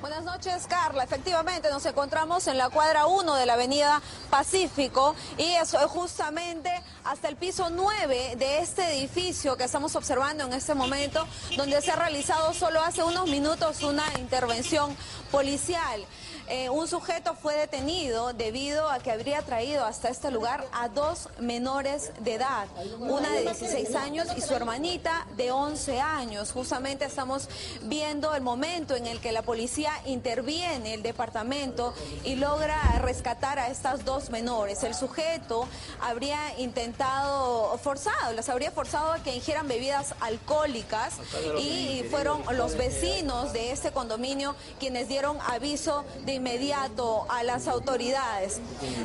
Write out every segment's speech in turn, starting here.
Buenas noches, Carla. Efectivamente, nos encontramos en la cuadra 1 de la avenida Pacífico y es justamente hasta el piso 9 de este edificio que estamos observando en este momento, donde se ha realizado solo hace unos minutos una intervención policial. Eh, un sujeto fue detenido debido a que habría traído hasta este lugar a dos menores de edad, una de 16 años y su hermanita de 11 años. Justamente estamos viendo el momento en el que la policía interviene el departamento y logra rescatar a estas dos menores. El sujeto habría intentado forzado, las habría forzado a que ingieran bebidas alcohólicas y fueron los vecinos de este condominio quienes dieron aviso de inmediato a las autoridades.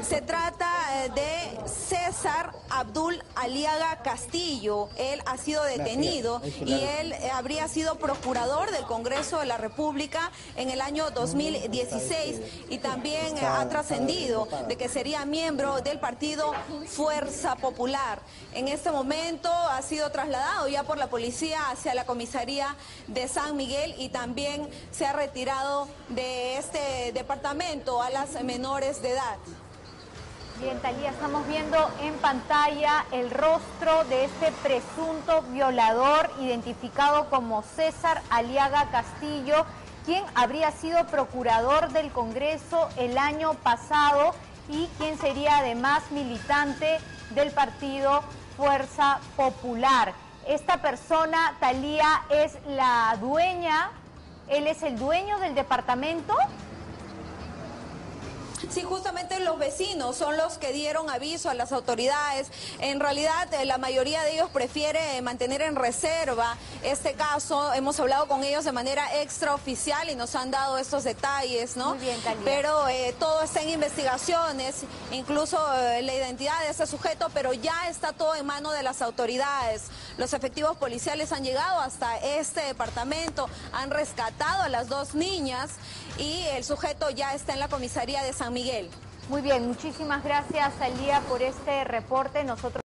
Se trata eh, de César Abdul Aliaga Castillo. Él ha sido detenido y él eh, habría sido procurador del Congreso de la República en el año 2016 y también eh, ha trascendido de que sería miembro del partido Fuerza Popular. En este momento ha sido trasladado ya por la policía hacia la comisaría de San Miguel y también se ha retirado de este departamento a las menores de edad. Bien, Talía, estamos viendo en pantalla el rostro de este presunto violador identificado como César Aliaga Castillo, quien habría sido procurador del Congreso el año pasado y quien sería además militante del partido Fuerza Popular. Esta persona, Talía, es la dueña, él es el dueño del departamento Sí, justamente los vecinos son los que dieron aviso a las autoridades. En realidad, eh, la mayoría de ellos prefiere mantener en reserva este caso. Hemos hablado con ellos de manera extraoficial y nos han dado estos detalles, ¿no? Muy bien, Pero eh, todo está en investigaciones, incluso eh, la identidad de ese sujeto, pero ya está todo en manos de las autoridades. Los efectivos policiales han llegado hasta este departamento, han rescatado a las dos niñas y el sujeto ya está en la comisaría de San Miguel. Muy bien, muchísimas gracias, Alía, por este reporte. Nosotros